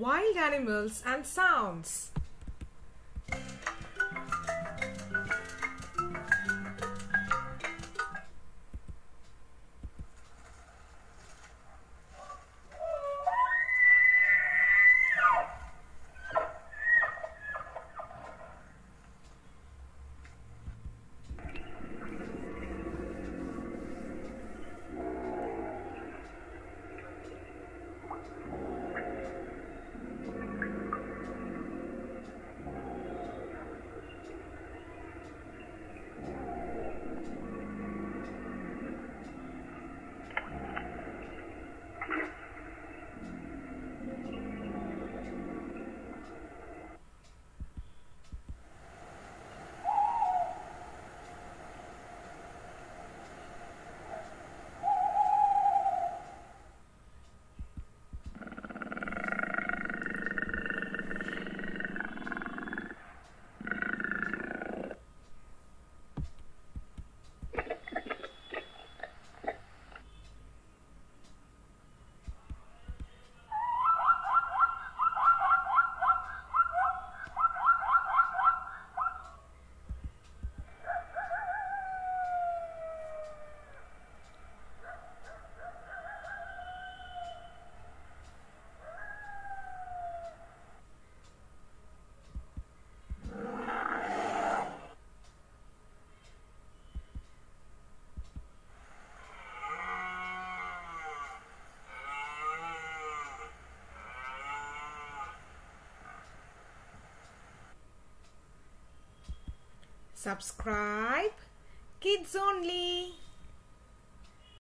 wild animals and sounds. Subscribe Kids Only.